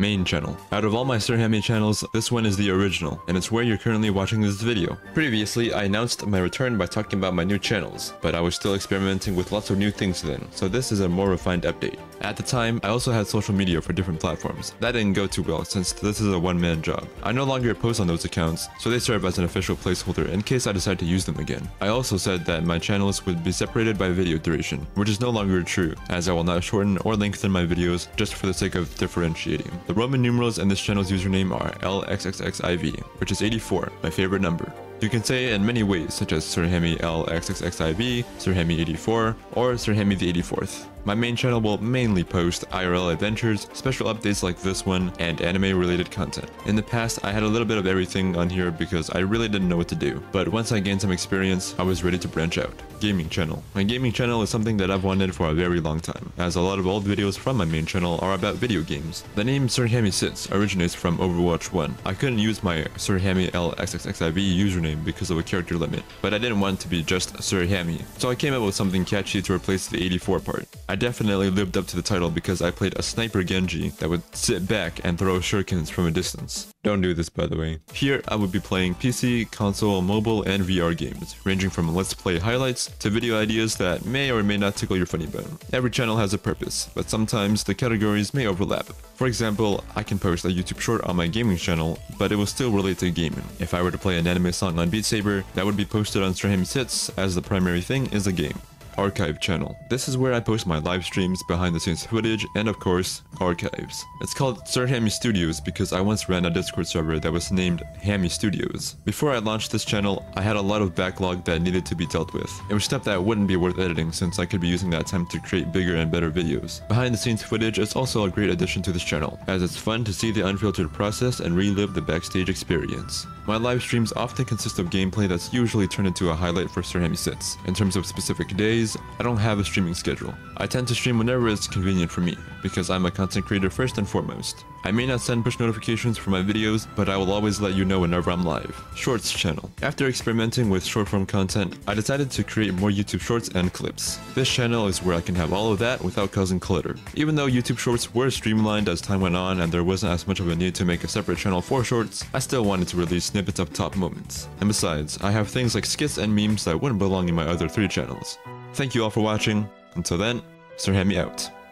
Main channel. Out of all my Sir Hammy channels, this one is the original, and it's where you're currently watching this video. Previously, I announced my return by talking about my new channels, but I was still experimenting with lots of new things then, so this is a more refined update. At the time, I also had social media for different platforms. That didn't go too well since this is a one-man job. I no longer post on those accounts, so they serve as an official placeholder in case I decide to use them again. I also said that my channels would be separated by video duration, which is no longer true, as I will not shorten or lengthen my videos just for the sake of differentiating. The Roman numerals in this channel's username are LXXXIV, which is 84, my favorite number. You can say in many ways, such as Sir Hammy LXXXIV, Sir Hammy 84, or Sir Hammy the 84th. My main channel will mainly post IRL adventures, special updates like this one, and anime related content. In the past, I had a little bit of everything on here because I really didn't know what to do, but once I gained some experience, I was ready to branch out. Gaming channel. My gaming channel is something that I've wanted for a very long time, as a lot of old videos from my main channel are about video games. The name Sir Hammy Sits originates from Overwatch 1. I couldn't use my Sir Hammy LXXXIV username because of a character limit, but I didn't want to be just Sir Hammy, so I came up with something catchy to replace the 84 part. I definitely lived up to the title because I played a sniper Genji that would sit back and throw shurikens from a distance. Don't do this by the way. Here I would be playing PC, console, mobile, and VR games, ranging from let's play highlights to video ideas that may or may not tickle your funny bone. Every channel has a purpose, but sometimes the categories may overlap. For example, I can post a YouTube short on my gaming channel, but it will still relate to gaming. If I were to play an anime song on Beat Saber, that would be posted on Sir Hammy Sits as the primary thing is a game archive channel. This is where I post my live streams, behind the scenes footage, and of course, archives. It's called Sir Hammy Studios because I once ran a Discord server that was named Hammy Studios. Before I launched this channel, I had a lot of backlog that needed to be dealt with. It was stuff that wouldn't be worth editing since I could be using that time to create bigger and better videos. Behind the scenes footage is also a great addition to this channel, as it's fun to see the unfiltered process and relive the backstage experience. My live streams often consist of gameplay that's usually turned into a highlight for Sir Hammy Sits. In terms of specific days, I don't have a streaming schedule. I tend to stream whenever it's convenient for me, because I'm a content creator first and foremost. I may not send push notifications for my videos, but I will always let you know whenever I'm live. Shorts channel. After experimenting with short form content, I decided to create more YouTube shorts and clips. This channel is where I can have all of that without causing clutter. Even though YouTube shorts were streamlined as time went on and there wasn't as much of a need to make a separate channel for shorts, I still wanted to release snippets of top moments. And besides, I have things like skits and memes that wouldn't belong in my other three channels. Thank you all for watching. Until then, Sir Hammy out.